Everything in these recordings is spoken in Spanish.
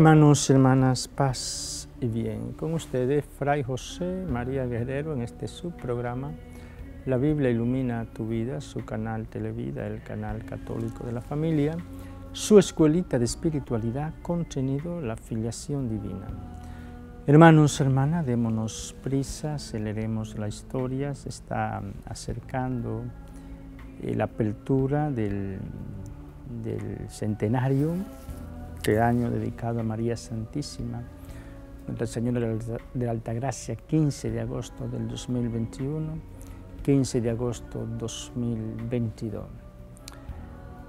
Hermanos, hermanas, paz y bien. Con ustedes, Fray José María Guerrero, en este subprograma La Biblia ilumina tu vida, su canal Televida, el canal católico de la familia, su escuelita de espiritualidad, contenido La filiación divina. Hermanos, hermanas, démonos prisa, aceleremos la historia, se está acercando eh, la apertura del, del centenario este año dedicado a María Santísima, Nuestra Señora de la Altagracia, 15 de agosto del 2021, 15 de agosto 2022.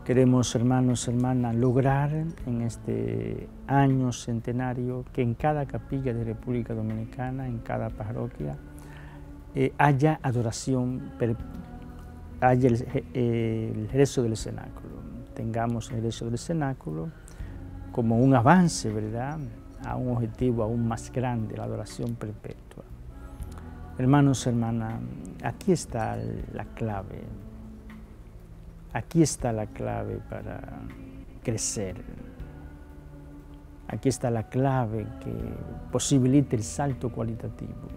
Queremos, hermanos, hermanas, lograr en este año centenario que en cada capilla de República Dominicana, en cada parroquia, eh, haya adoración, haya el, eh, el rezo del cenáculo. Tengamos el rezo del cenáculo como un avance, ¿verdad?, a un objetivo aún más grande, la adoración perpetua. Hermanos, hermanas, aquí está la clave. Aquí está la clave para crecer. Aquí está la clave que posibilita el salto cualitativo,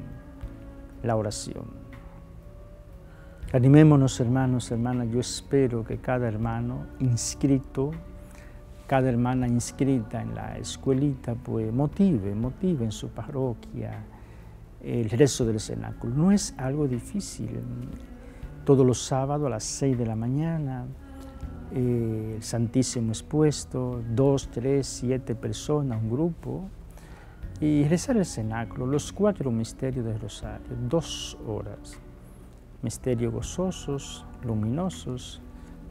la oración. Animémonos, hermanos, hermanas. Yo espero que cada hermano inscrito cada hermana inscrita en la escuelita pues motive, motive en su parroquia el rezo del cenáculo. No es algo difícil. Todos los sábados a las 6 de la mañana, eh, el Santísimo expuesto, dos, tres, siete personas, un grupo, y rezar el cenáculo, los cuatro misterios del rosario, dos horas. Misterios gozosos, luminosos,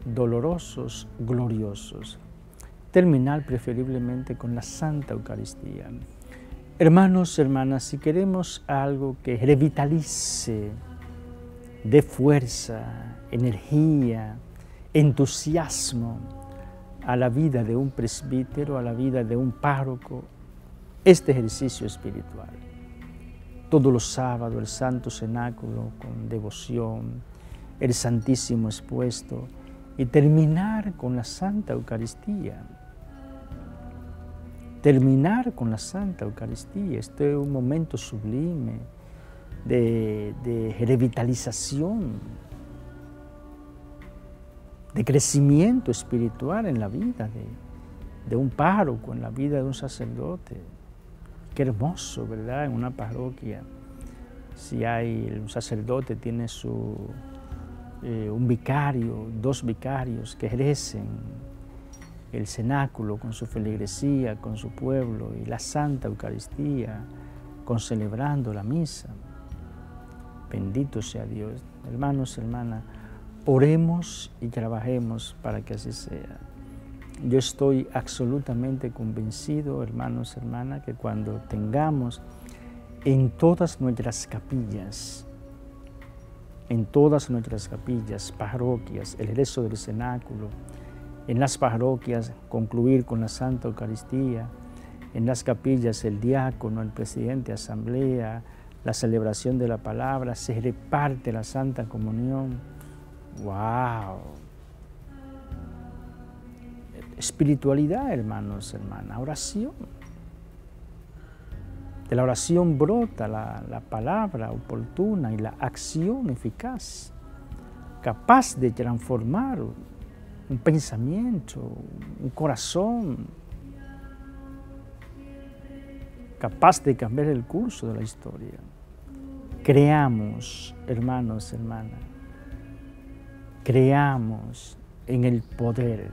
dolorosos, gloriosos terminar preferiblemente con la Santa Eucaristía. Hermanos, hermanas, si queremos algo que revitalice, dé fuerza, energía, entusiasmo a la vida de un presbítero, a la vida de un párroco, este ejercicio espiritual. Todos los sábados el Santo Cenáculo con devoción, el Santísimo expuesto y terminar con la Santa Eucaristía terminar con la Santa Eucaristía. Este es un momento sublime de, revitalización, de crecimiento espiritual en la vida de, de un párroco, en la vida de un sacerdote. Qué hermoso, ¿verdad? En una parroquia, si hay un sacerdote, tiene su, eh, un vicario, dos vicarios que crecen el cenáculo con su feligresía, con su pueblo y la Santa Eucaristía, con celebrando la misa. Bendito sea Dios. Hermanos, hermanas, oremos y trabajemos para que así sea. Yo estoy absolutamente convencido, hermanos, hermanas, que cuando tengamos en todas nuestras capillas, en todas nuestras capillas, parroquias, el rezo del cenáculo, en las parroquias concluir con la Santa Eucaristía, en las capillas el diácono, el presidente de asamblea, la celebración de la palabra, se reparte la Santa Comunión. ¡Wow! Espiritualidad, hermanos, hermanas, oración. De la oración brota la, la palabra oportuna y la acción eficaz, capaz de transformar un pensamiento, un corazón capaz de cambiar el curso de la historia. Creamos, hermanos, hermanas, creamos en el poder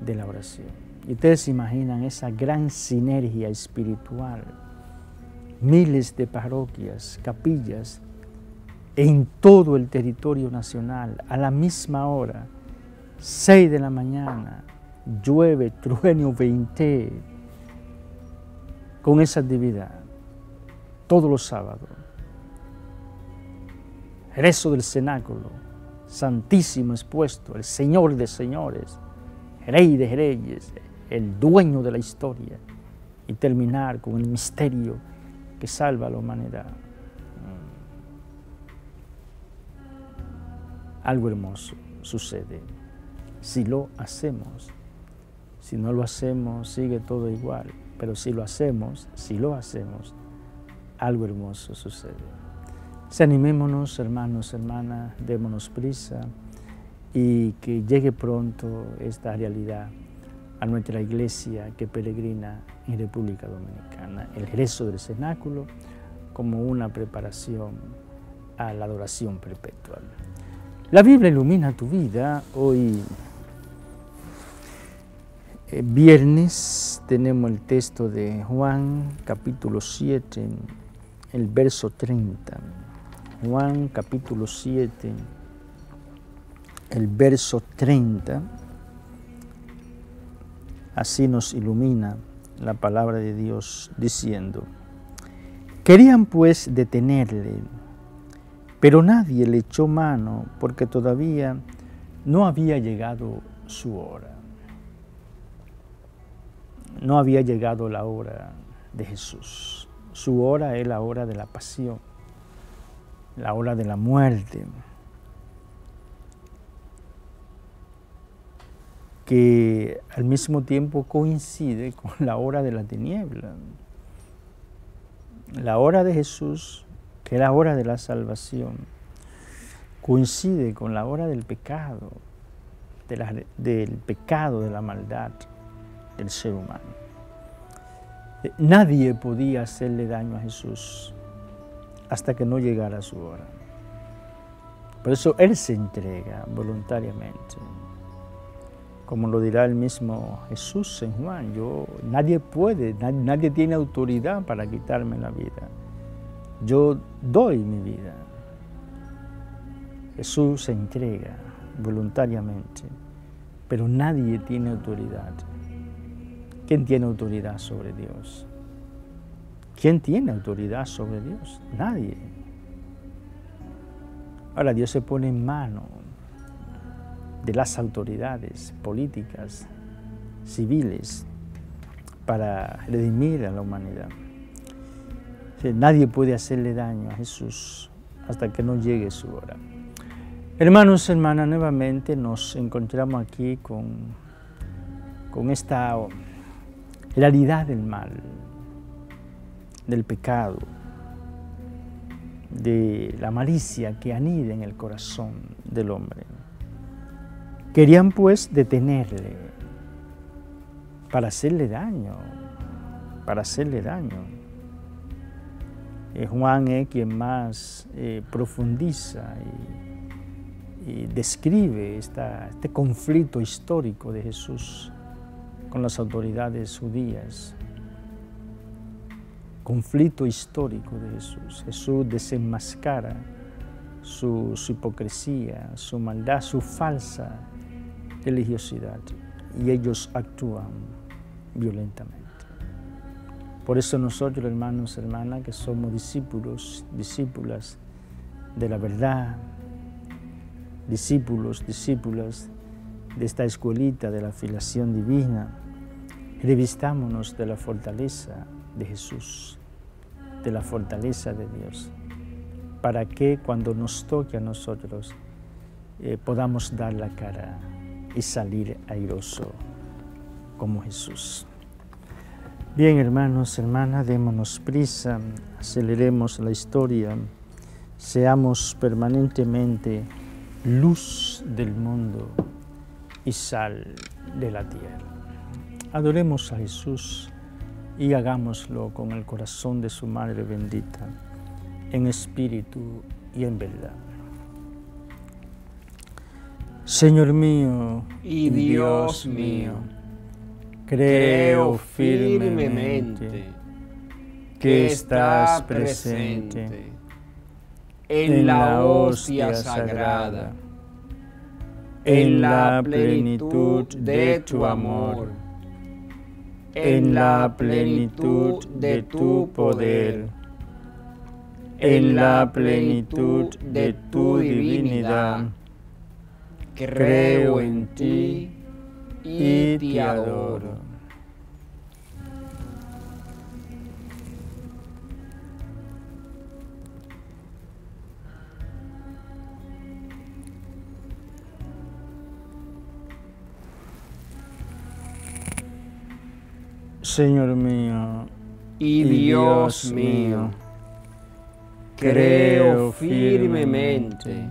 de la oración. Y ustedes imaginan esa gran sinergia espiritual, miles de parroquias, capillas, en todo el territorio nacional, a la misma hora, 6 de la mañana, llueve, trueno, 20, con esa actividad, todos los sábados. Rezo del cenáculo, santísimo expuesto, el Señor de señores, Rey de reyes, el dueño de la historia, y terminar con el misterio que salva a la humanidad. Algo hermoso sucede si lo hacemos, Si no lo hacemos, sigue todo igual. Pero si lo hacemos, si lo hacemos, algo hermoso sucede. Se animémonos, hermanos, hermanas, démonos prisa y que llegue pronto esta realidad a nuestra iglesia que peregrina en República Dominicana, el rezo del cenáculo como una preparación a la adoración perpetua. La Biblia ilumina tu vida. Hoy, viernes, tenemos el texto de Juan capítulo 7, el verso 30. Juan capítulo 7, el verso 30. Así nos ilumina la palabra de Dios diciendo, querían pues detenerle, pero nadie le echó mano porque todavía no había llegado su hora. No había llegado la hora de Jesús. Su hora es la hora de la pasión, la hora de la muerte, que al mismo tiempo coincide con la hora de la tiniebla. La hora de Jesús, que es la hora de la salvación, coincide con la hora del pecado, del pecado, de la maldad del ser humano. Nadie podía hacerle daño a Jesús hasta que no llegara su hora. Por eso Él se entrega voluntariamente como lo dirá el mismo Jesús en Juan, yo, nadie puede, nadie, tiene autoridad para quitarme la vida. Yo doy mi vida. Jesús se entrega voluntariamente, pero nadie tiene autoridad. ¿Quién tiene autoridad sobre Dios? ¿Quién tiene autoridad sobre Dios? Nadie. Ahora Dios se pone en mano de las autoridades políticas, civiles, para redimir a la humanidad. Nadie puede hacerle daño a Jesús hasta que no llegue su hora. Hermanos, hermanas, nuevamente nos encontramos aquí con, con esta realidad del mal, del pecado, de la malicia que anida en el corazón del hombre. Querían pues detenerle para hacerle daño, para hacerle daño. Eh, Juan es quien más eh, profundiza y, describe este conflicto histórico de Jesús con las autoridades judías. Conflicto histórico de Jesús. Jesús desenmascara su hipocresía, su maldad, su falsa religiosidad y ellos actúan violentamente. Por eso nosotros, hermanos, hermanas, que somos discípulos, discípulas de la verdad, discípulos, discípulas de esta escuelita de la filiación divina, revistámonos de la fortaleza de Jesús, de la fortaleza de Dios, para que cuando nos toque a nosotros eh, podamos dar la cara y salir airoso como Jesús. Bien, hermanos, hermanas, démonos prisa, aceleremos la historia, seamos permanentemente luz del mundo y sal de la tierra. Adoremos a Jesús y hagámoslo con el corazón de su Madre bendita, en espíritu y en verdad. Señor mío y Dios mío, creo firmemente que estás presente en la hostia sagrada, en la plenitud de tu amor, en la plenitud de tu poder, en la plenitud de tu divinidad. creo en ti y te adoro. Señor mío y Dios mío, creo firmemente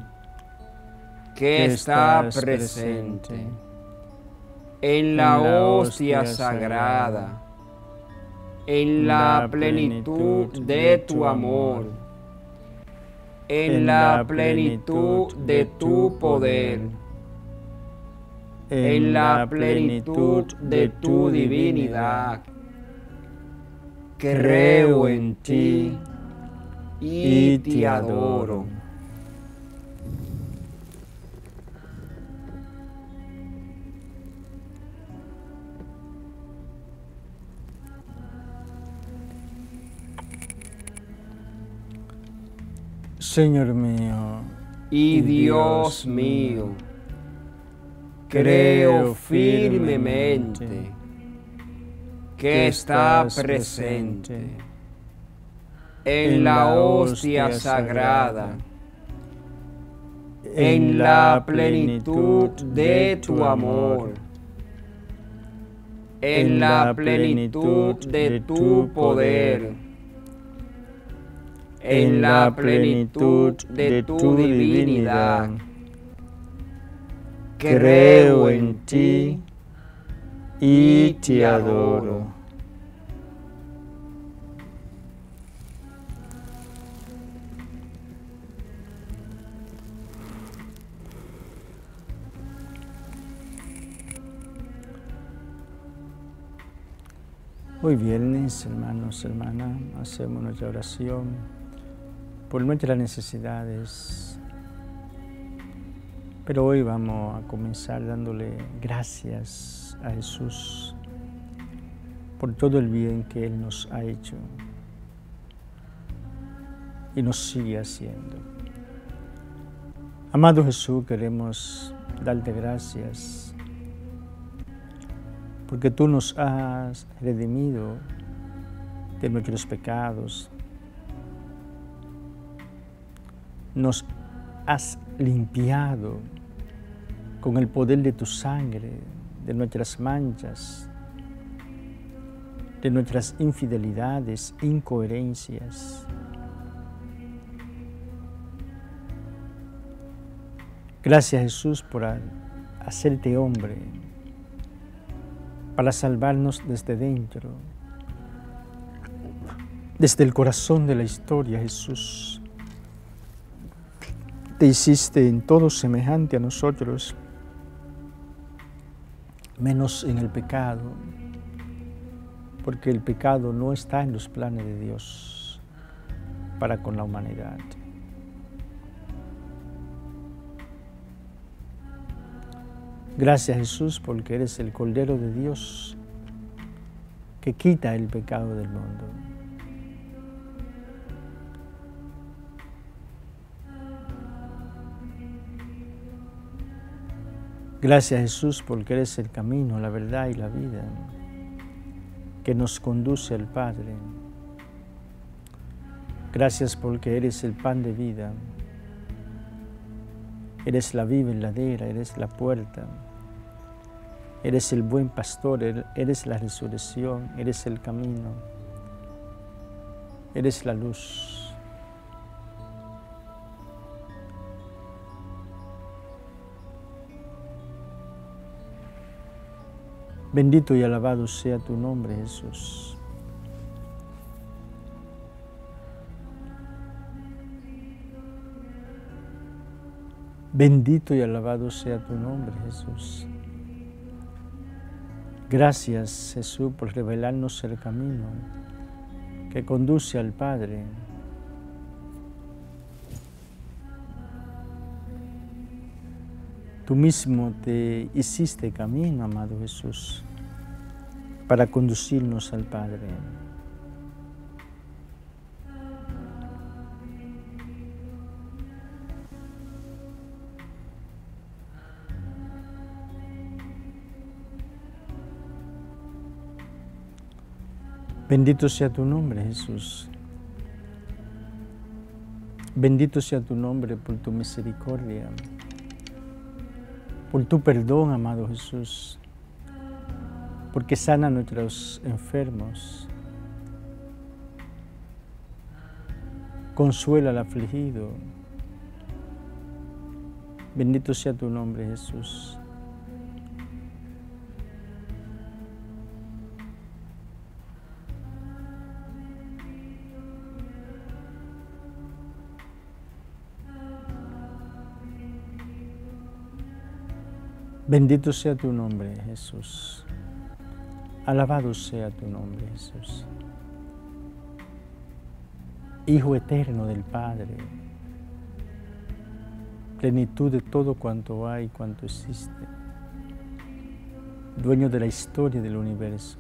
que está presente en la hostia sagrada, en la plenitud de tu amor, en la plenitud de tu poder, en la plenitud de tu divinidad. Creo en ti y te adoro. Señor mío y Dios mío, creo firmemente que está presente en la hostia sagrada, en la plenitud de tu amor, en la plenitud de tu poder, en la plenitud de tu divinidad. Creo en ti y te adoro. Hoy viernes, hermanos, hermanas, hacemos nuestra oración por nuestras necesidades. Pero hoy vamos a comenzar dándole gracias a Jesús por todo el bien que Él nos ha hecho y nos sigue haciendo. Amado Jesús, queremos darte gracias porque tú nos has redimido de nuestros pecados, nos has limpiado con el poder de tu sangre, de nuestras manchas, de nuestras infidelidades, incoherencias. Gracias Jesús por hacerte hombre para salvarnos desde dentro, desde el corazón de la historia, Jesús. Te hiciste en todo semejante a nosotros, menos en el pecado, porque el pecado no está en los planes de Dios para con la humanidad. Gracias Jesús porque eres el Cordero de Dios que quita el pecado del mundo. Gracias Jesús porque eres el camino, la verdad y la vida que nos conduce al Padre. Gracias porque eres el pan de vida. Eres la viva heladera, eres la puerta. Eres el buen pastor, eres la resurrección, eres el camino, eres la luz. Bendito y alabado sea tu nombre, Jesús. Bendito y alabado sea tu nombre, Jesús. Gracias Jesús por revelarnos el camino que conduce al Padre. Tú mismo te hiciste camino, amado Jesús, para conducirnos al Padre. Bendito sea tu nombre, Jesús. Bendito sea tu nombre por tu misericordia, por tu perdón, amado Jesús. Porque sana a nuestros enfermos, consuela al afligido. Bendito sea tu nombre, Jesús. Bendito sea tu nombre, Jesús. Alabado sea tu nombre, Jesús. Hijo eterno del Padre, plenitud de todo cuanto hay, cuanto existe, dueño de la historia del universo.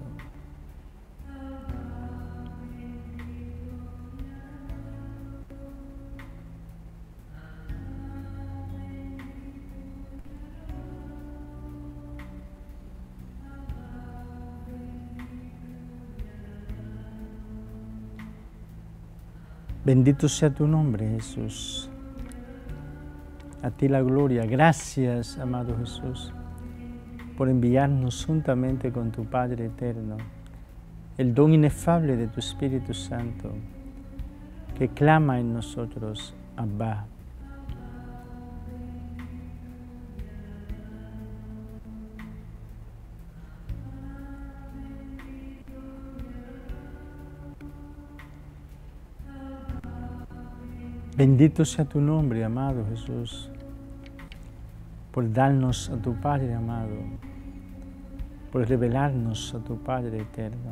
Bendito sea tu nombre, Jesús. A ti la gloria. Gracias, amado Jesús, por enviarnos juntamente con tu Padre eterno el don inefable de tu Espíritu Santo que clama en nosotros, Abba. Bendito sea tu nombre, amado Jesús, por darnos a tu Padre amado, por revelarnos a tu Padre eterno.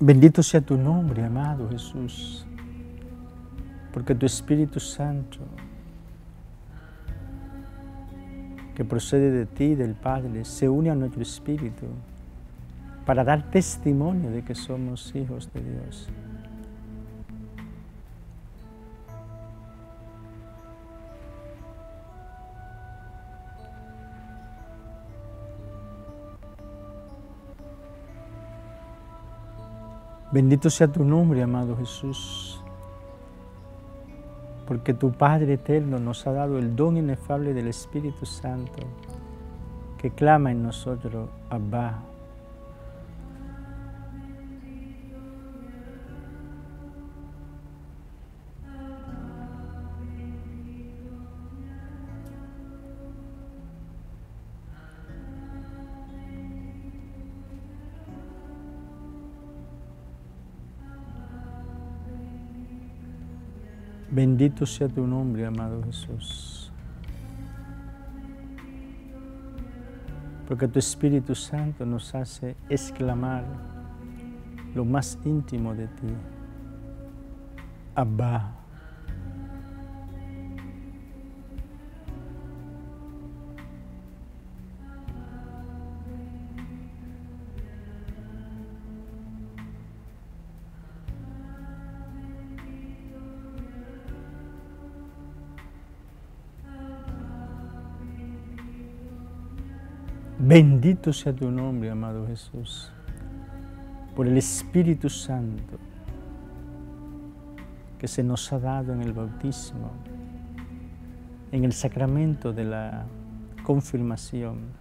Bendito sea tu nombre, amado Jesús, porque tu Espíritu Santo que procede de ti, del Padre, se une a nuestro espíritu para dar testimonio de que somos hijos de Dios. Bendito sea tu nombre, amado Jesús porque tu Padre eterno nos ha dado el don inefable del Espíritu Santo que clama en nosotros, Abba. Bendito sea tu nombre, amado Jesús. Porque tu Espíritu Santo nos hace exclamar lo más íntimo de ti. Abba. Bendito sea tu nombre, amado Jesús, por el Espíritu Santo que se nos ha dado en el bautismo, en el sacramento de la confirmación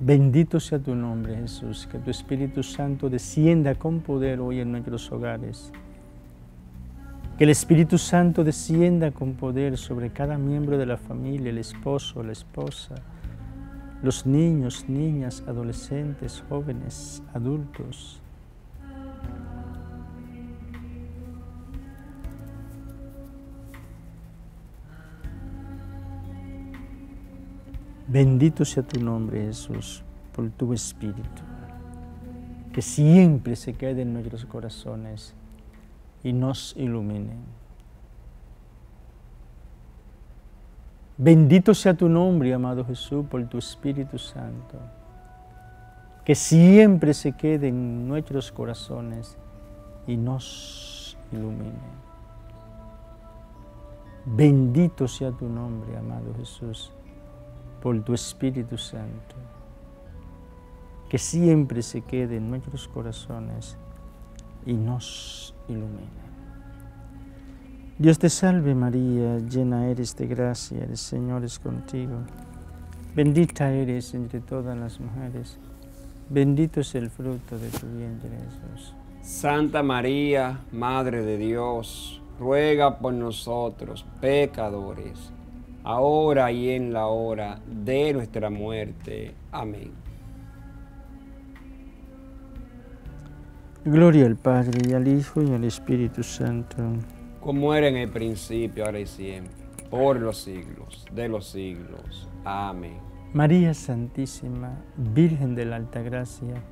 Bendito sea tu nombre, Jesús, que tu Espíritu Santo descienda con poder hoy en nuestros hogares. Que el Espíritu Santo descienda con poder sobre cada miembro de la familia, el esposo, la esposa, los niños, niñas, adolescentes, jóvenes, adultos. Bendito sea tu nombre, Jesús, por tu Espíritu, que siempre se quede en nuestros corazones y nos ilumine. Bendito sea tu nombre, amado Jesús, por tu Espíritu Santo, que siempre se quede en nuestros corazones y nos ilumine. Bendito sea tu nombre, amado Jesús, por tu Espíritu Santo, que siempre se quede en nuestros corazones y nos ilumine. Dios te salve María, llena eres de gracia, el Señor es contigo. Bendita eres entre todas las mujeres, bendito es el fruto de tu vientre Jesús. Santa María, Madre de Dios, ruega por nosotros, pecadores, ahora y en la hora de nuestra muerte. Amén. Gloria al Padre y al Hijo y al Espíritu Santo. Como era en el principio, ahora y siempre, por los siglos de los siglos. Amén. María Santísima, Virgen de la Alta Gracia,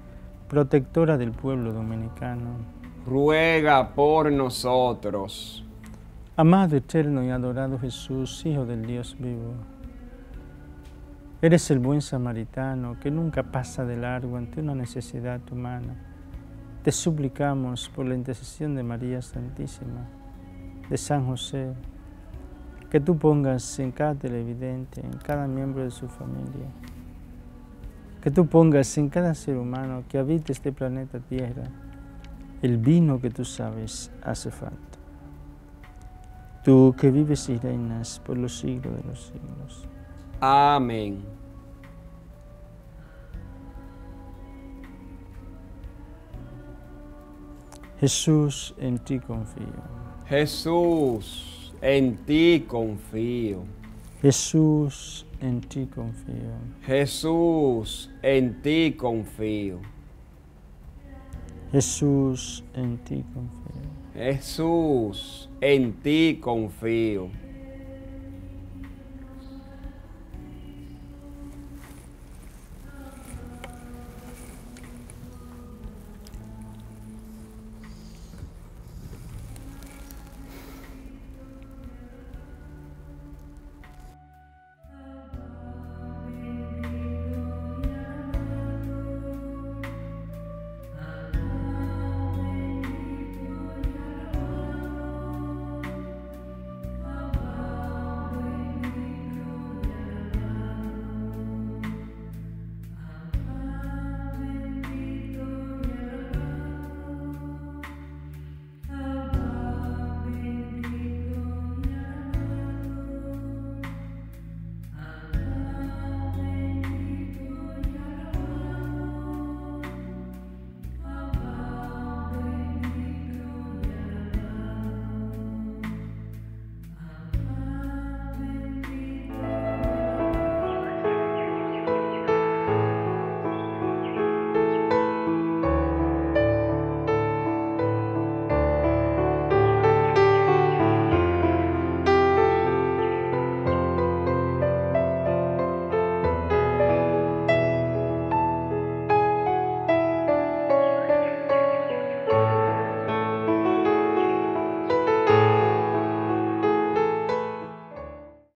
protectora del pueblo dominicano, ruega por nosotros. Amado eterno y adorado Jesús, Hijo del Dios vivo, eres el buen samaritano que nunca pasa de largo ante una necesidad humana. Te suplicamos por la intercesión de María Santísima, de San José, que tú pongas en cada televidente, en cada miembro de su familia, que tú pongas en cada ser humano que habite este planeta Tierra el vino que tú sabes hace falta. Tú que vives y reinas por los siglos de los siglos. Amén. Jesús, en ti confío. Jesús, en ti confío. Jesús, en ti confío. Jesús, en ti confío. Jesús, en ti confío. Jesús, en ti confío.